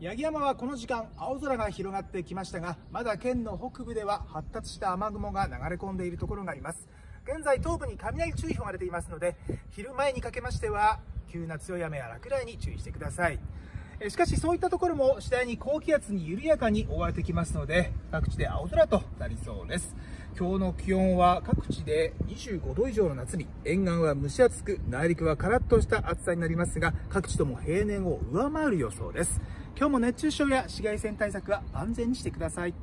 八木山はこの時間青空が広がってきましたがまだ県の北部では発達した雨雲が流れ込んでいるところがあります。現在東部に雷注意報が出ていますので昼前にかけましては急な強い雨や落雷に注意してください。しかしそういったところも次第に高気圧に緩やかに覆われてきますので各地で青空となりそうです。今日の気温は各地で25度以上の夏日。沿岸は蒸し暑く内陸はカラッとした暑さになりますが各地とも平年を上回る予想です。今日も熱中症や紫外線対策は万全にしてください。